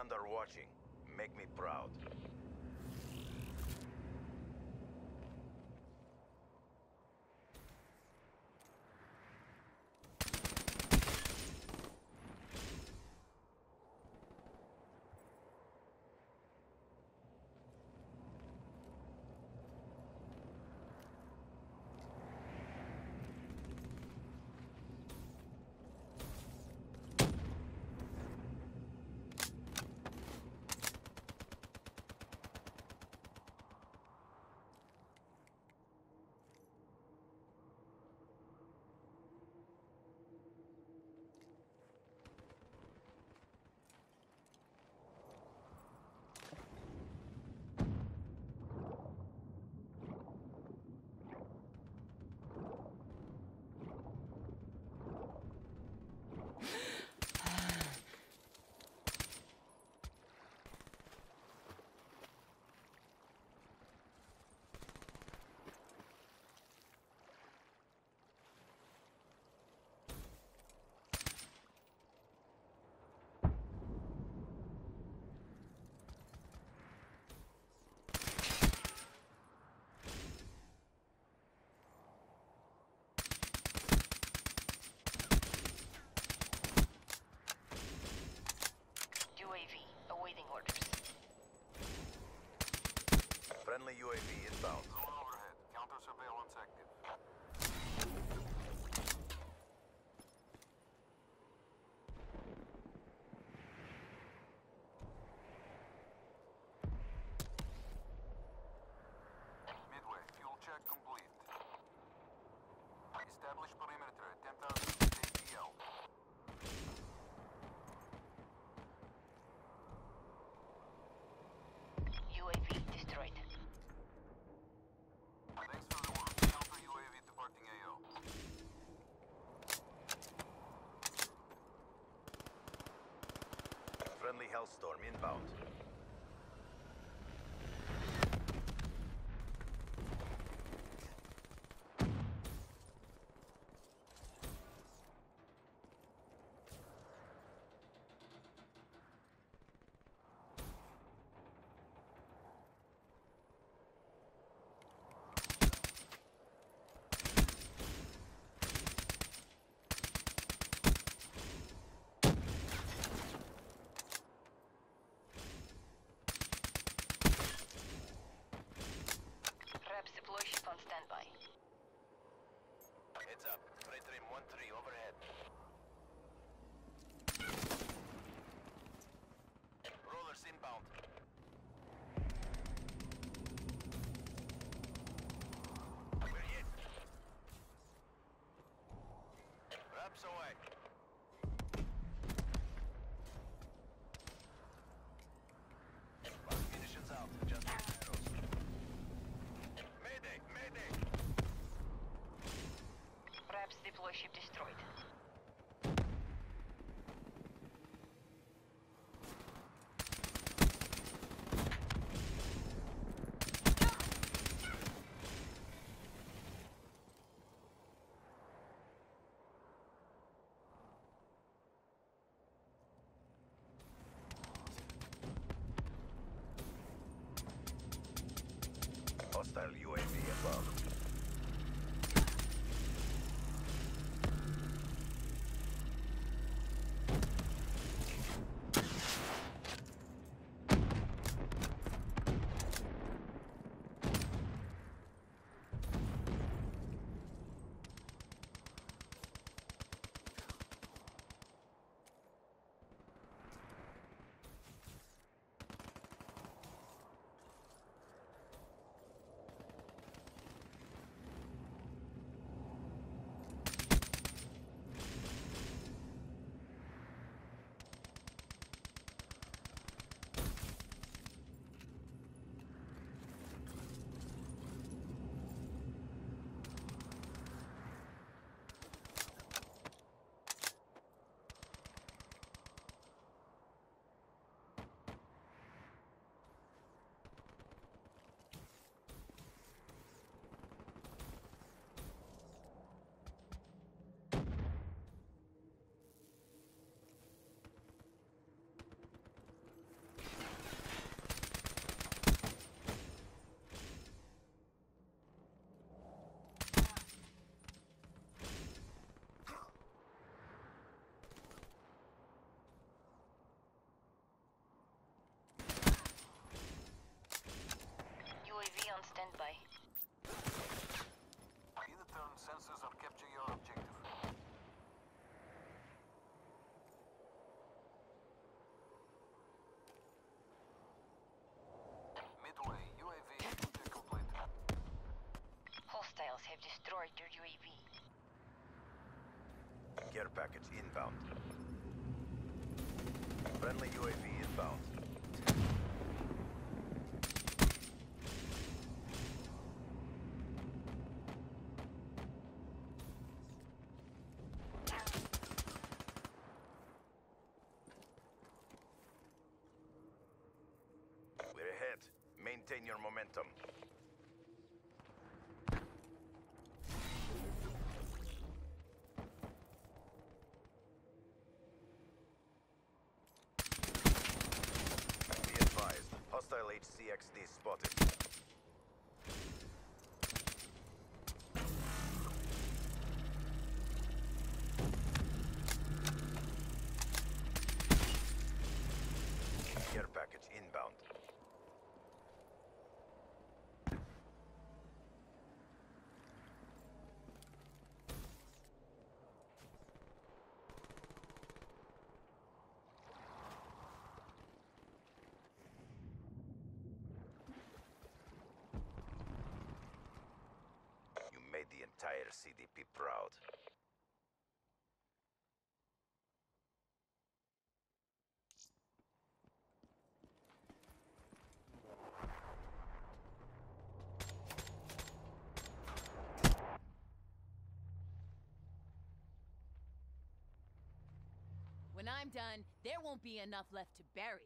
Command are watching. Make me proud. Friendly Hellstorm inbound. Care package inbound. Friendly UAV inbound. We're ahead. Maintain your momentum. HCXD spotted. Care package inbound. You made the entire CDP proud. When I'm done, there won't be enough left to bury.